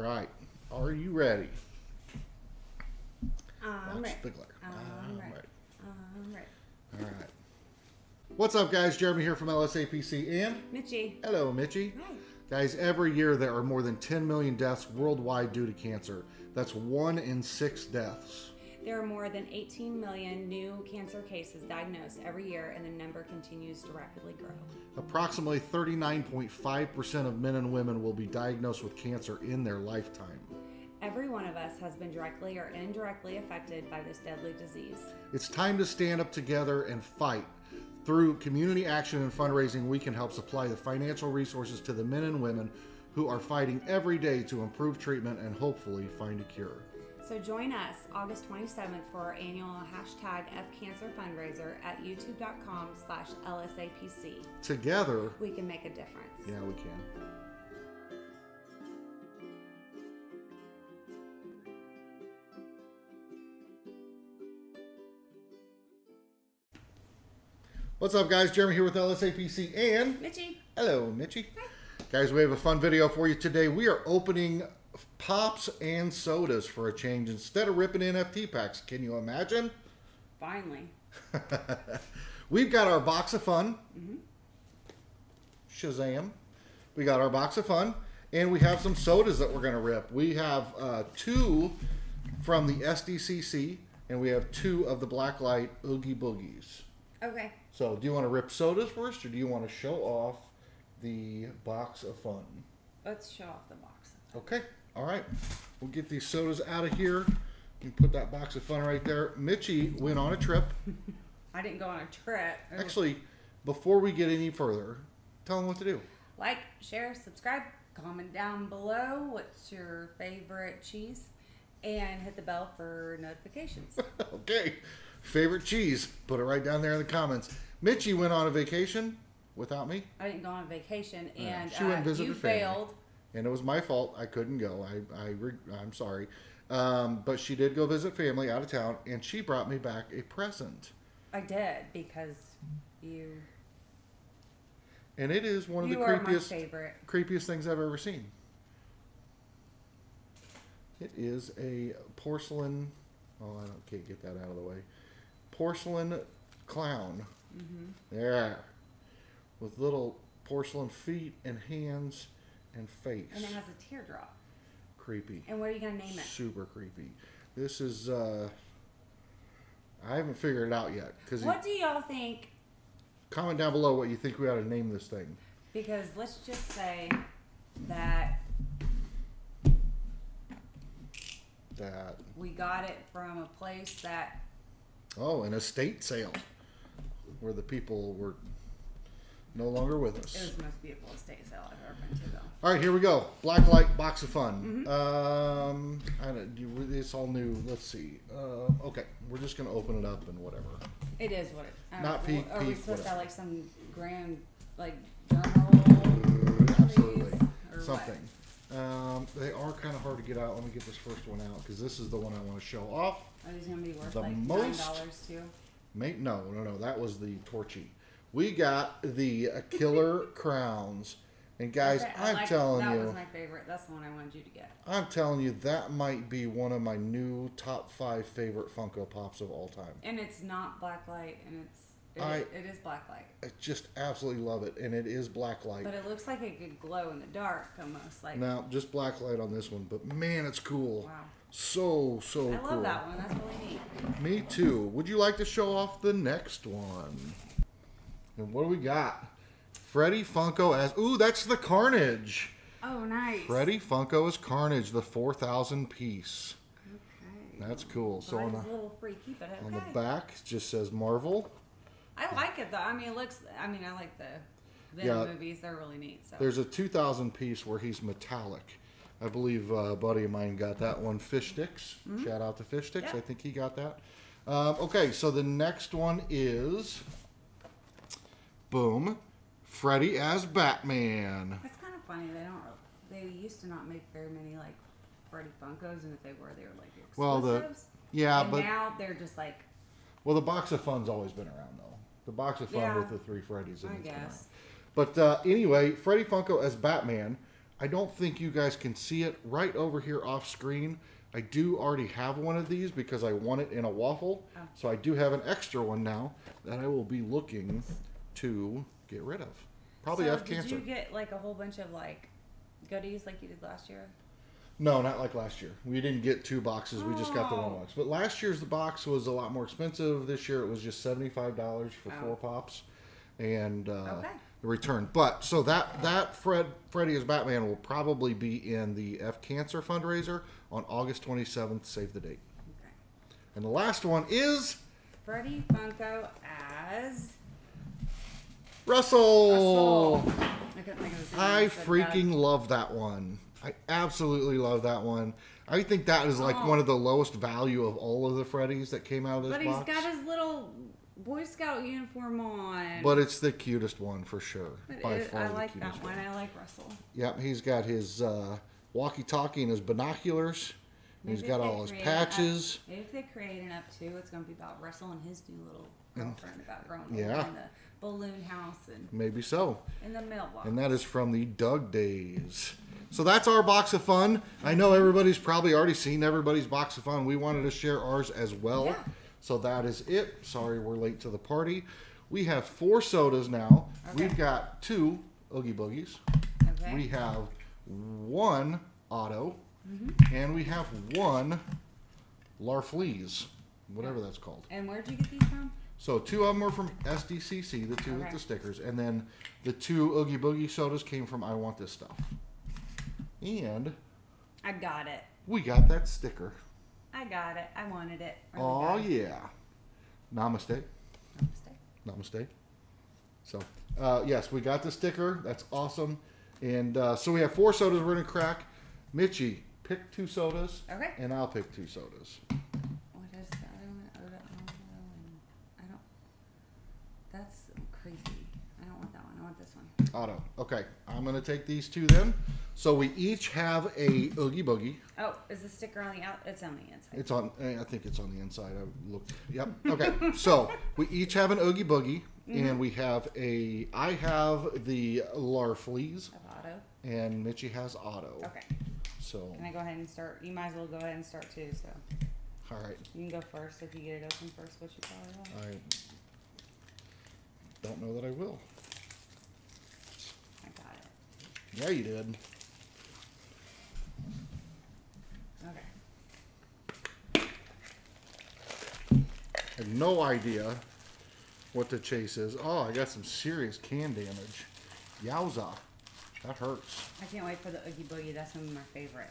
right. Are you ready? I'm Watch ready. I'm I'm ready. ready. I'm ready. All right. What's up, guys? Jeremy here from LSAPC and Mitchie. hello, Mitchie. Hi. Guys, every year there are more than 10 million deaths worldwide due to cancer. That's one in six deaths. There are more than 18 million new cancer cases diagnosed every year, and the number continues to rapidly grow. Approximately 39.5% of men and women will be diagnosed with cancer in their lifetime. Every one of us has been directly or indirectly affected by this deadly disease. It's time to stand up together and fight. Through community action and fundraising, we can help supply the financial resources to the men and women who are fighting every day to improve treatment and hopefully find a cure. So join us August 27th for our annual hashtag FCancer fundraiser at youtube.com slash LSAPC. Together, We can make a difference. yeah, we can. What's up, guys? Jeremy here with LSAPC and Mitchie. Hello, Mitchie. Guys, we have a fun video for you today. We are opening pops and sodas for a change instead of ripping NFT packs. Can you imagine? Finally. We've got our box of fun. Shazam. We got our box of fun. And we have some sodas that we're going to rip. We have uh, two from the SDCC, and we have two of the Blacklight Oogie Boogies. Okay. So, do you want to rip sodas first, or do you want to show off the box of fun? Let's show off the box. Okay, all right. We'll get these sodas out of here. You put that box of fun right there. Mitchie went on a trip. I didn't go on a trip. Actually, before we get any further, tell them what to do. Like, share, subscribe, comment down below what's your favorite cheese, and hit the bell for notifications. okay, favorite cheese. Put it right down there in the comments. Mitchie went on a vacation without me, I didn't go on a vacation, and she went and uh, you family. failed. And it was my fault. I couldn't go. I, I reg- I'm sorry. Um, but she did go visit family out of town, and she brought me back a present. I did because you And it is one of the creepiest creepiest things I've ever seen. It is a porcelain. Oh, I don't, can't get that out of the way. Porcelain clown. There, with little porcelain feet and hands and face. And it has a teardrop. creepy. And what are you gonna name it? Super creepy. This is. uh I haven't figured it out yet. Because What do y'all think? comment down below what you think we ought to name this thing. Because let's just say that That. we got it from a place that Oh, an estate sale where the people were no longer with us. it was the most beautiful estate sale I've ever been to, though. All right, here we go. Black light box of fun. Mm-hmm. Um, I don't. You, it's all new. Let's see. Um, okay, we're just gonna open it up and whatever. It is what it. Not peak, Are we peak, supposed to have like some grand like? Absolutely, please, or what? something. Um, they are kind of hard to get out. Let me get this first one out because this is the one I want to show off. Are these gonna be worth The like nine most- dollars too? Mate, no, no, no. That was the Torchy. We got the uh, Killer Klowns, and guys, Okay, I'm like- telling that you. was my favorite. That's the one I wanted you to get. I'm telling you, that might be one of my new top five favorite Funko Pops of all time. And it's not blacklight, and it's it, I- it is blacklight, I just absolutely love it, and it is black light. but it looks like it could glow in the dark almost. Like Now, just black light on this one, but man, it's cool. wow, So, so I cool. love that one. That's really neat. Me too. Would you like to show off the next one? And what do we got? Freddy Funko as. Ooh, that's the Carnage. Oh, nice. Freddy Funko as Carnage, the 4,000 piece. Okay. That's cool. So Mine's on a the, little freaky, but okay. on the back, just says Marvel. I like it though. I mean, it looks. I mean, I like the Venom Yeah. movies. They're really neat. So There's a 2,000 piece where he's metallic. I believe uh, a buddy of mine got that one. Fish Sticks. Shout out to Fish Sticks. Yeah. I think he got that. Um, okay, so the next one is. Boom. Freddy as Batman. That's kind of funny. They don't. They used to not make very many like Freddy Funkos, and if they were, they were like Well, the- Yeah, and but now they're just like well, the box of fun's always been around though. The box of fun Yeah. with the three Freddys. in I it's been around. guess. But uh, anyway, Freddy Funko as Batman. I don't think you guys can see it right over here off screen. I do already have one of these because I want it in a waffle. Oh. So I do have an extra one now that I will be looking to get rid of. Probably so have did cancer. you get like a whole bunch of like goodies like you did last year? No, not like last year. We didn't get two boxes. We just got the one box. But last year's the box was a lot more expensive. This year it was just seventy five dollars for Oh. four pops, and uh, Okay. the return. But so that that Fred Freddy as Batman will probably be in the F Cancer fundraiser on August twenty seventh. Save the date. Okay. And the last one is Freddy Funko as Russell. Russell. I couldn't think of his name. I freaking love that one. I absolutely love that one. I think that is like Oh. one of the lowest value of all of the Freddies that came out of this But he's box. got his little Boy Scout uniform on. But it's the cutest one for sure. But By it- far I the like cutest that one. I like Russell. Yep, he's got his uh, walkie-talkie and his binoculars. and he's got all his up- patches. Maybe if they create an up two, it's going to be about Russell and his new little girlfriend about growing yeah. in the balloon house and Maybe so. in the mailbox. And that is from the Doug days. So that's our box of fun. I know everybody's probably already seen everybody's box of fun. We wanted to share ours as well. Yeah. So that is it. Sorry we're late to the party. We have four sodas now. Okay. We've got two Oogie Boogies. okay. We have one Otto. Mm-hmm. And we have one Larfleeze, whatever that's called. and where'd you get these from? So two of them were from SDCC, the two with the stickers, and then the two Oogie Boogie sodas came from I Want This Stuff. And I got it. we got that sticker. I got it. I wanted it. Really Oh yeah. Namaste. Namaste. Namaste. So uh, yes, we got the sticker. That's awesome. And uh, so we have four sodas we're gonna crack. Mitchy, pick two sodas, Okay. and I'll pick two sodas. What is the other one? Oda Aldo and I don't. That's crazy. I don't want that one. I want this one. Otto. Okay, I'm gonna take these two then. So we each have a Oogie Boogie. Oh, is the sticker on the out? It's on the inside. It's on. eh, I think it's on the inside. I looked. Yep. Okay. so we each have an Oogie Boogie, and we have a. I have the Larfleeze, Of Otto. and Mitchy has Otto. Okay. So Can I go ahead and start? You might as well go ahead and start too. So all right. you can go first if you get it open first, which you probably will. I don't know that I will. Yeah, you did. Okay. I have no idea what the chase is. Oh, I got some serious can damage. Yowza. That hurts. I can't wait for the Oogie Boogie. That's one of my favorite.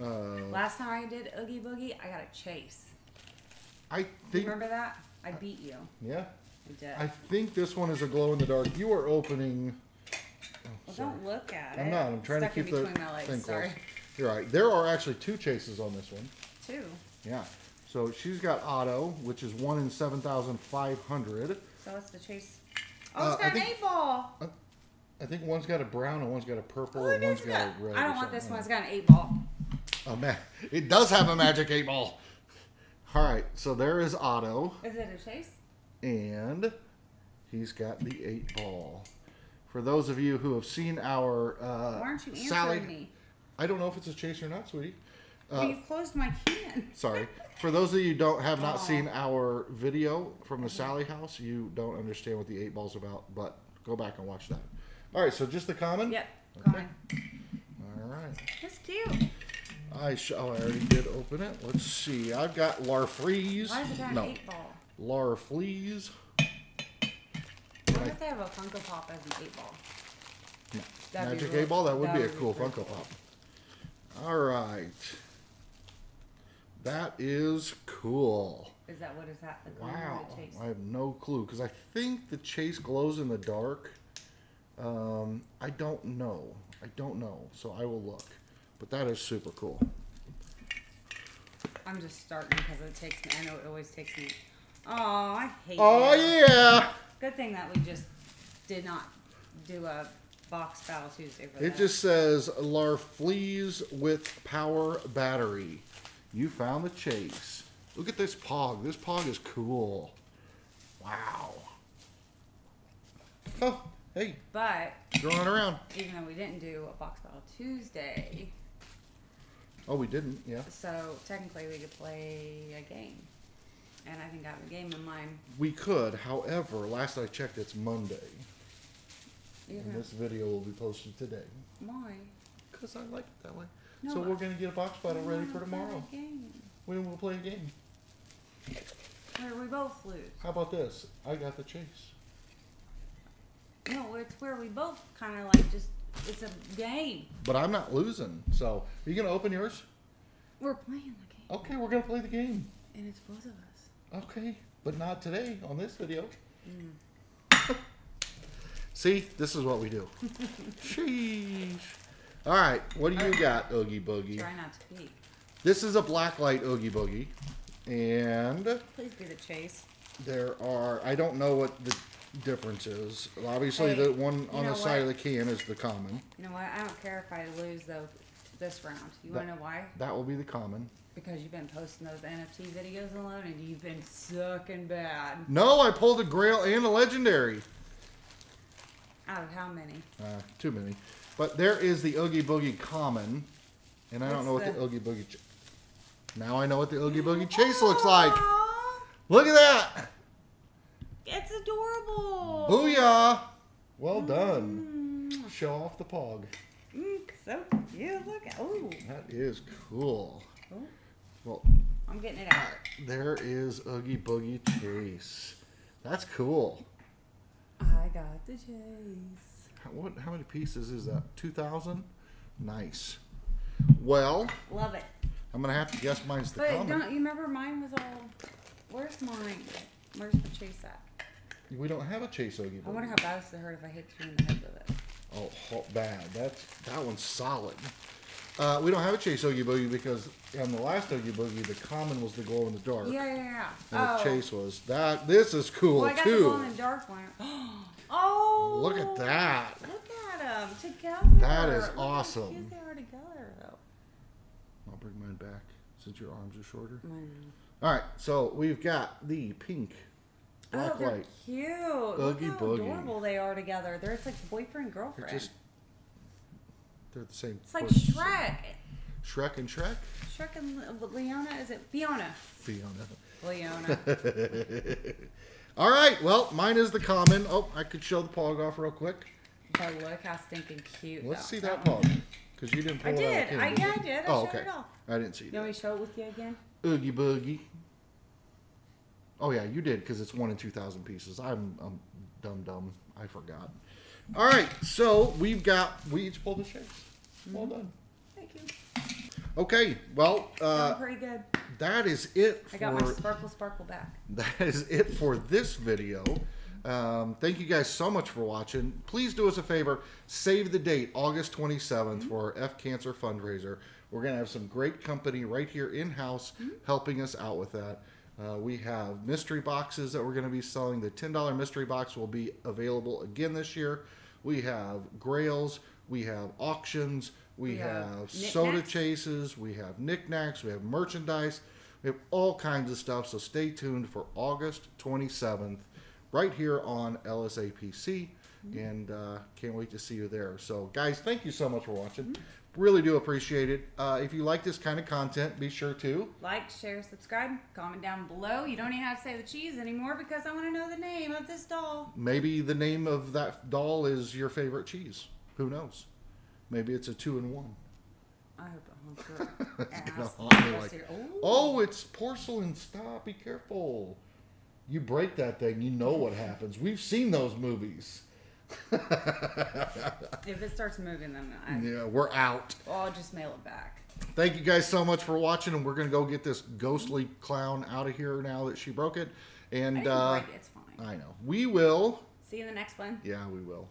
Uh, Last time I did Oogie Boogie, I got a chase. I think. You remember that? I beat you. Yeah. I did. I think this one is a glow in the dark. You are opening. Sorry. don't look at it. I'm not. I'm trying Stuck to keep the between my legs. thing Sorry. close. You're right. There are actually two chases on this one. Two. Yeah. So she's got Otto, which is one in seven thousand five hundred. So what's the chase? Uh, Oh, it's I got an think- eight ball. I think one's got a brown and one's got a purple Oh, and one's got got. a red. I don't want this one. It's got an eight ball. Oh man, it does have a magic eight ball. All right, so there is Otto, Is it a chase? and he's got the eight ball. For those of you who have seen our uh, Why aren't you answering Sally, me? I don't know if it's a chase or not, sweetie. well, Uh, you closed my can. sorry. For those of you who don't have not seen our video from the Sally house, you don't understand what the eight ball's about. But go back and watch that. All right, so just the common. Yep. Okay. Fine. All right. That's cute. I sh- oh, I already did open it. Let's see. I've got Larfleeze. Why is it got no, eight ball? Larfleeze. What if they have a Funko Pop as an eight ball? No. That'd be Magic real- eight ball. That would be a cool pretty Funko. Pop. All right. That is cool. Is that what is that? The color Wow. chase? I have no clue because I think the chase glows in the dark. Um, I don't know. I don't know. So I will look. But that is super cool. I'm just starting because it takes me. I know it always takes me. Oh, I hate. Oh yeah. Good thing that we just did not do a box battle Tuesday for It that. just says Larfleeze with power battery. You found the chase. Look at this pog. This pog is cool. Wow. Oh, Hey, But drawing around. even though we didn't do a box battle Tuesday, Oh, we didn't. Yeah, so technically we could play a game. And I think I have a game in mind. we could. However, last I checked, it's Monday, You and this video will be posted today. why? Cause I like it that way. No, so we're gonna get a box battle ready for tomorrow. game When we'll play a game. where we both lose. How about this? I got the chase. No, it's where we both kind of like just. It's a game. But I'm not losing. So, are you gonna open yours? We're playing the game, Okay, we're gonna play the game. and it's both of us. Okay, but not today on this video. Mm. See, this is what we do. Sheesh. All right, what do you got, Oogie Boogie? Try not to peek. This is a blacklight Oogie Boogie, and Please be the chase. there are I don't know what the difference is. Obviously, Hey, the one you on the know side of the what? can is the common. You know what? I don't care if I lose though this round. You That- want to know why? That will be the common. Because you've been posting those NFT videos alone, and you've been sucking bad. No, I pulled a Grail and a Legendary. Out of how many? Uh, too many. But there is the Oogie Boogie common, and I don't know what the, the- Oogie Boogie. Ch- now I know what the Oogie Boogie chase looks like. Look at that! It's adorable. Booyah! Well done. Mm, Show off the pog. mm, so cute. Look at. Ooh. That is cool. Oh, Well, I'm getting it out. there is Oogie Boogie chase. That's cool. I got the chase. How, what? How many pieces is that? Two thousand. Nice. Well, Love it. I'm gonna have to guess mine's the But don't you remember mine was all. Where's mine? Where's the chase at? We don't have a chase Oogie Boogie. I wonder how bad it's to hurt if I hit you in the head with it. Oh, bad. That's that one's solid. Uh, we don't have a chase Oogie Boogie because on the last Oogie Boogie, the common was the glow in the dark, Yeah, yeah, yeah. and oh. the chase was that. This is cool well, I got too. the glow in the dark one. oh, Look at that. Look at them together. That is Look how awesome. cute they are together, though. I'll bring mine back since your arms are shorter. Mine. All right, so we've got the pink black oh, they're light. cute. Look Oogie how boogie. adorable they are together. They're like boyfriend They're girlfriend. They're the same. it's like person. Shrek. Shrek and Shrek. Shrek and Le- Leona. Is it Fiona? Fiona. Leona. All right, well, mine is the common. Oh, I could show the pog off real quick. but look how stinking cute. Let's see that pog. Because you didn't pull I it out did. of the I, did? I did. I oh, showed okay. it off. I didn't see You want me to show it with you again? Oogie boogie. Oh yeah, you did because it's one in two thousand pieces. I'm, I'm dumb dumb. I forgot. All right, so we've got we each pulled a chase. Well done. Thank you. Okay, well uh, Doing pretty good. that is it I got my for sparkle sparkle back. that is it for this video. Um, thank you guys so much for watching. Please do us a favor, save the date, August 27th, for our F Cancer fundraiser. We're going to have some great company right here in house helping us out with that. Uh, we have mystery boxes that we're going to be selling. The $10 mystery box will be available again this year. We have grails, we have auctions, we, We have have soda chases, we have knickknacks, we have merchandise, we have all kinds of stuff. So stay tuned for August 27th, right here on LSAPC, and uh, can't wait to see you there. So, guys, thank you so much for watching. Really do appreciate it. Uh, if you like this kind of content, be sure to Like, share, subscribe, comment down below. You don't even have to say the cheese anymore because I want to know the name of this doll. maybe the name of that doll is your favorite cheese. Who knows? Maybe it's a two in one. I hope it haunts your It's gonna ass. haunt me Rest like- of your- Ooh. Oh, it's porcelain. Stop. Be careful. You break that thing, you know what happens. We've seen those movies. If it starts moving, then I, Yeah, we're out. well, I'll just mail it back. Thank you guys so much for watching, and we're gonna go get this ghostly clown out of here now that she broke it. I And didn't uh, it. It's fine. I know we will. See you in the next one. Yeah, we will.